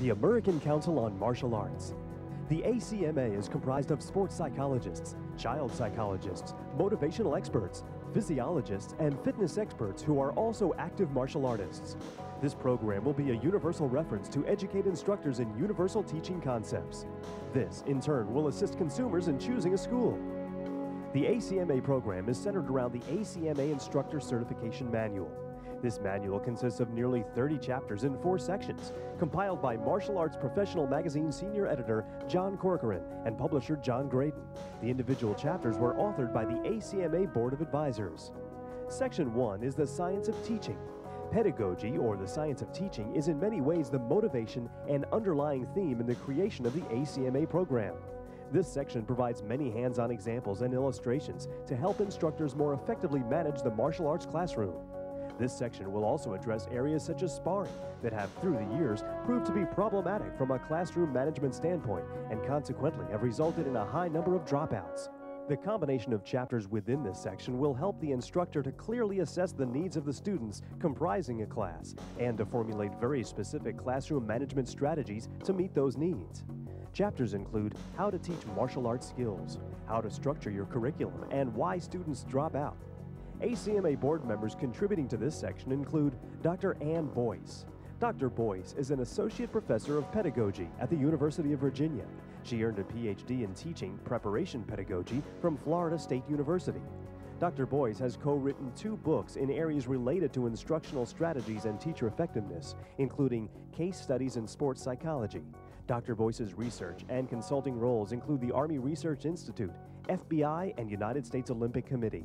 the American Council on Martial Arts. The ACMA is comprised of sports psychologists, child psychologists, motivational experts, physiologists, and fitness experts who are also active martial artists. This program will be a universal reference to educate instructors in universal teaching concepts. This, in turn, will assist consumers in choosing a school. The ACMA program is centered around the ACMA Instructor Certification Manual. This manual consists of nearly 30 chapters in four sections, compiled by Martial Arts Professional Magazine senior editor John Corcoran and publisher John Graden. The individual chapters were authored by the ACMA Board of Advisors. Section 1 is the science of teaching. Pedagogy, or the science of teaching, is in many ways the motivation and underlying theme in the creation of the ACMA program. This section provides many hands-on examples and illustrations to help instructors more effectively manage the martial arts classroom. This section will also address areas such as sparring that have, through the years, proved to be problematic from a classroom management standpoint and consequently have resulted in a high number of dropouts. The combination of chapters within this section will help the instructor to clearly assess the needs of the students comprising a class and to formulate very specific classroom management strategies to meet those needs. Chapters include how to teach martial arts skills, how to structure your curriculum, and why students drop out. ACMA board members contributing to this section include Dr. Ann Boyce. Dr. Boyce is an associate professor of pedagogy at the University of Virginia. She earned a PhD in teaching preparation pedagogy from Florida State University. Dr. Boyce has co-written two books in areas related to instructional strategies and teacher effectiveness, including Case Studies in Sports Psychology. Dr. Boyce's research and consulting roles include the Army Research Institute, FBI, and United States Olympic Committee.